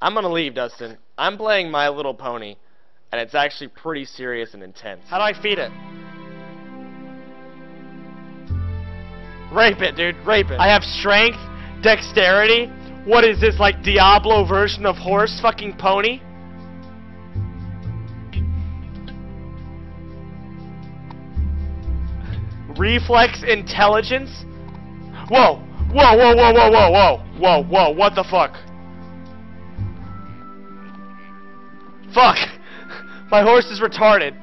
I'm gonna leave, Dustin. I'm playing My Little Pony, and it's actually pretty serious and intense. How do I feed it? Rape it, dude. Rape it. I have strength, dexterity. What is this, like Diablo version of horse fucking pony? Reflex intelligence? Whoa! Whoa, whoa, whoa, whoa, whoa, whoa! Whoa, whoa, what the fuck? Fuck! My horse is retarded.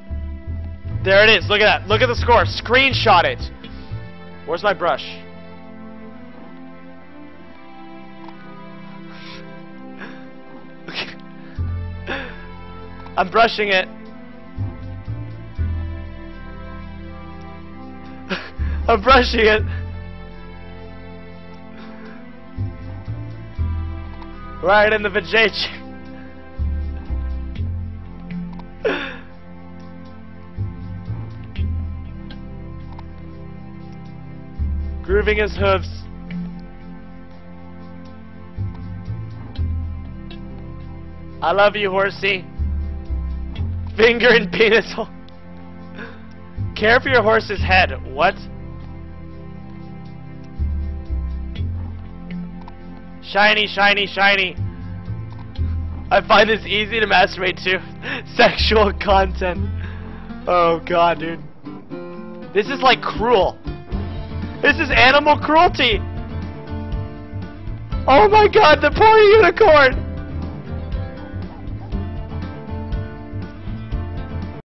There it is. Look at that. Look at the score. Screenshot it. Where's my brush? I'm brushing it. I'm brushing it. Right in the vajayjay. Grooving his hooves. I love you, horsey. Finger and penis hole. Care for your horse's head. What? Shiny, shiny, shiny. I find this easy to masturbate to. Sexual content. Oh god, dude. This is like cruel. This is animal cruelty. Oh my god, the poor unicorn.